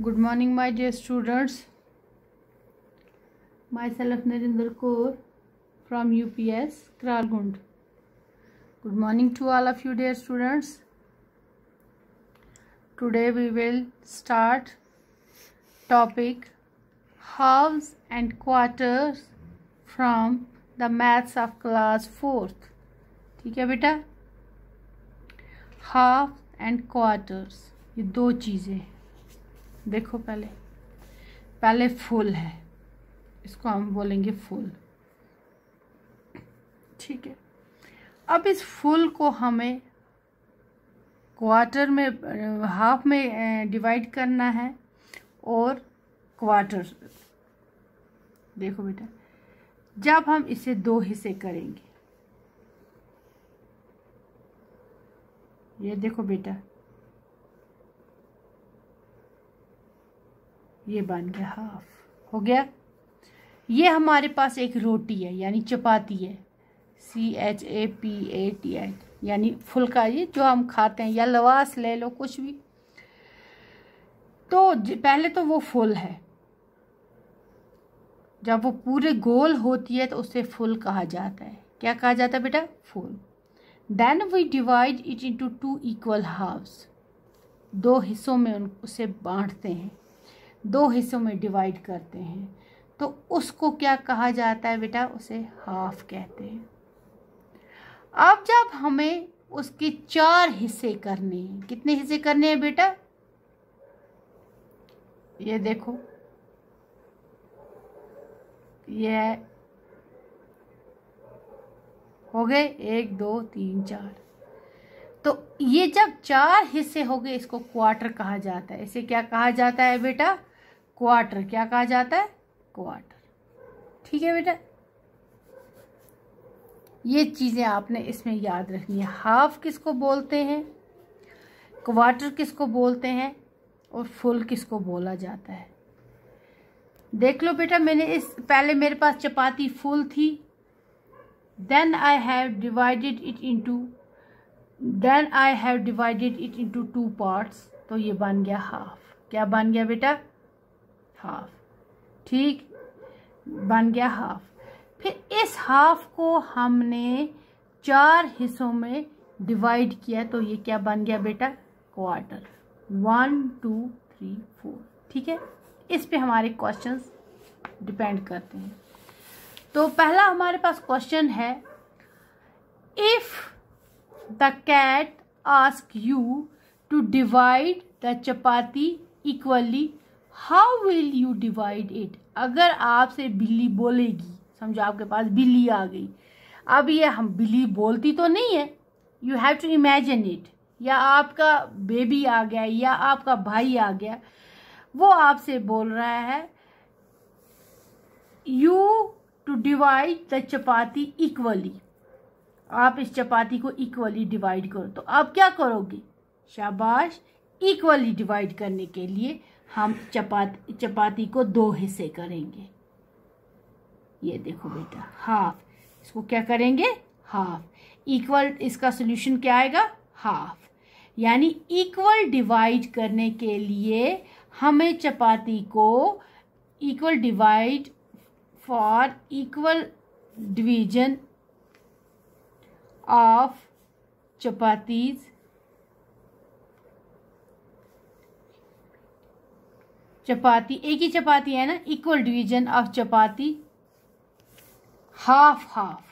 Good morning my dear students myself Narinder Kaur from U P S Kralgund good morning to all of you dear students today we will start topic house and quarters from the maths of class fourth ठीक है बेटा? Half and quarters ये दो चीज़ें हैं। देखो पहले। पहले फूल है। इसको हम बोलेंगे फूल। ठीक है। अब इस फूल को हमें क्वार्टर में हाफ़ में डिवाइड करना है और क्वार्टर देखो बेटा। जब हम इसे दो हिस्से करेंगे। ये देखो बेटा। ये बन गया हाफ़। हो गया? ये हमारे पास एक रोटी है, यानी चपाती है। C H A P A T I यानी फुल्का ये जो हम खाते हैं, या लवास ले लो, कुछ भी। तो पहले तो वो फुल है। जब वो पूरे गोल होती है तो उसे फुल कहा जाता है। क्या कहा जाता है बेटा? Full. Then we divide it into two equal halves दो हिस्सों में उन, उसे बांटते हैं। दो हिस्सों में डिवाइड करते हैं। तो उसको क्या कहा जाता है बेटा? उसे हाफ़ कहते हैं। अब जब हमें उसके चार हिस्से करने हैं, कितने हिस्से करने हैं बेटा? ये देखो। ये हो गए एक, दो, तीन, चार। तो ये जब चार हिस्से हो गए, इसको क्वार्टर कहा जाता है। इसे क्या कहा जाता है बेटा? क्वार्टर, क्या कहा जाता है? क्वार्टर। ठीक है बेटा? ये चीज़ें आपने इसमें याद रखनी है। हाफ़ किसको बोलते हैं? क्वार्टर किसको बोलते हैं? और फुल किसको बोला जाता है? देख लो बेटा, मैंने इस, पहले मेरे पास चपाती फुल थी then I have divided it into then I have divided it into two parts तो ये बन गया हाफ़। क्या बन गया बेटा? हाफ़ ठीक? बन गया हाफ़ फिर इस हाफ़ को हमने चार हिस्सों में डिवाइड किया तो ये क्या बन गया बेटा? Quarter one two three four ठीक है? इस पे हमारे क्वेश्चंस डिपेंड करते हैं। तो पहला हमारे पास क्वेश्चन है if the cat ask you to divide the chapati equally how will you divide it अगर आपसे बिल्ली बोलेगी, समझो आपके पास बिल्ली आ गई। अब ये हम बिल्ली बोलती तो नहीं है। You have to imagine it या आपका बेबी आ गया, या आपका भाई आ गया, वो आपसे बोल रहा है you to divide the chapati equally आप इस चपाती को इक्वली डिवाइड करो। तो आप क्या करोगे? शाबाश इक्वली डिवाइड करने के लिए हम चपाती चपाती को दो हिस्से करेंगे। ये देखो बेटा हाफ़ इसको क्या करेंगे? हाफ़ इक्वल इसका सोल्यूशन क्या आएगा? हाफ़ यानी इक्वल डिवाइड करने के लिए हमें चपाती को equal divide for equal division of chapatis chapati, एक ही चपाती है ना? Equal division of chapati. Half half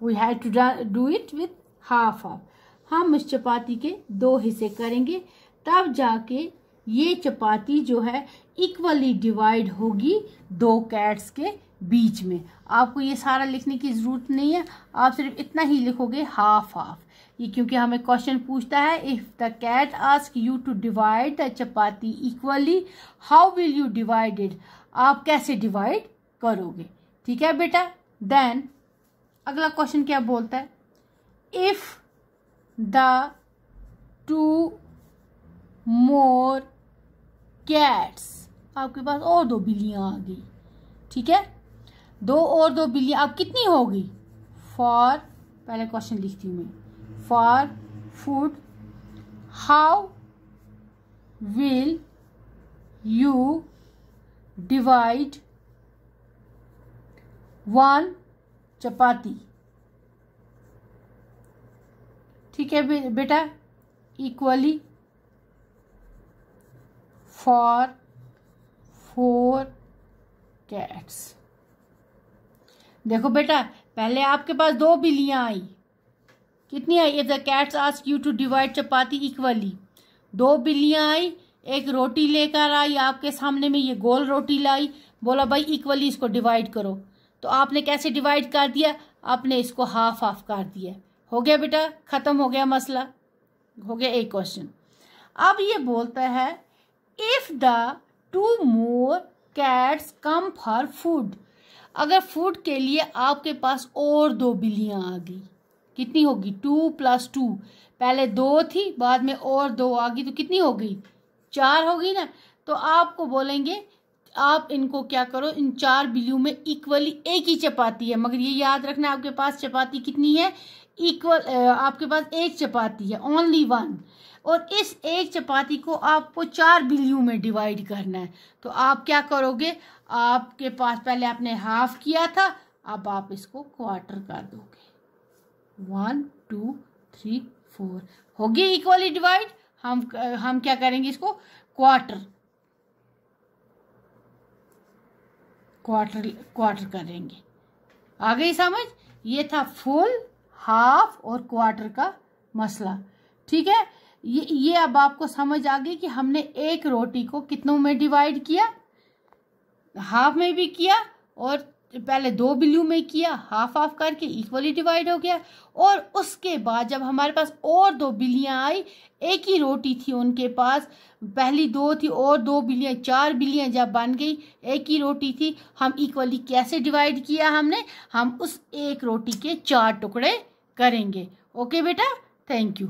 we have to do it with half half हम इस चपाती के दो हिस्से करेंगे, तब जाके ये चपाती जो है इक्वली डिवाइड होगी दो कैट्स के बीच में। आपको ये सारा लिखने की ज़रूरत नहीं है, आप सिर्फ़ इतना ही लिखोगे हाफ़ हाफ़ ये क्योंकि हमें क्वेश्चन पूछता है if the cat ask you to divide the chapati equally how will you divide it आप कैसे डिवाइड करोगे? ठीक है बेटा? देन अगला क्वेश्चन क्या बोलता है? If the two more cats आपके पास और दो बिल्लियाँ आ गई। ठीक है? दो और दो बिल्लियाँ, अब कितनी होगी? फॉर पहले क्वेश्चन लिखती हूँ मैं। For food how will you divide one chapati? ठीक है बेटा? इक्वली फॉर फोर कैट्स देखो बेटा, पहले आपके पास दो बिल्लियाँ आई। कितनी आई? If the cats ask you to divide chapati equally दो बिल्लियाँ आई, एक रोटी लेकर आई, आपके सामने में ये गोल रोटी लाई। बोला, भाई इक्वली इसको डिवाइड करो। तो आपने कैसे डिवाइड कर दिया? आपने इसको हाफ़ हाफ़ कर दिया। हो गया बेटा, खत्म हो गया मसला। हो गया एक क्वेश्चन अब ये बोलता है if the two more cats come for food अगर फ़ूड के लिए आपके पास और दो बिल्लियाँ आ गई कितनी होगी? Two plus two. पहले दो थी, बाद में और दो आ गई तो कितनी हो गई? चार हो गई ना? तो आपको बोलेंगे, आप इनको क्या करो, इन चार बिलियों में इक्वली एक ही चपाती है। मगर ये याद रखना, आपके पास चपाती कितनी है? इक्वल आपके पास एक चपाती है ओनली वन और इस एक चपाती को आपको चार बिलियों में डिवाइड करना है। तो आप क्या करोगे? आपके पास पहले आपने हाफ़ किया था, अब आप इसको क्वार्टर कर दोगे। One, two, three, four. हो गई इक्वली डिवाइड हम हम क्या करेंगे इसको? क्वार्टर क्वार्टर क्वार्टर करेंगे। आ गई समझ? ये था फुल हाफ़ और क्वार्टर का मसला। ठीक है? ये ये अब आपको समझ आ गई कि हमने एक रोटी को कितनों में डिवाइड किया? हाफ़ में भी किया और पहले दो बिल्यू में किया हाफ़ हाफ़ करके इक्वली डिवाइड हो गया और उसके बाद जब हमारे पास और दो बिल्लियाँ आई, एक ही रोटी थी उनके पास, पहली दो थी और दो बिल्लियाँ, चार बिल्लियाँ जब बन गई, एक ही रोटी थी, हम इक्वली कैसे डिवाइड किया हमने? हम उस एक रोटी के चार टुकड़े करेंगे। ओके बेटा? Thank you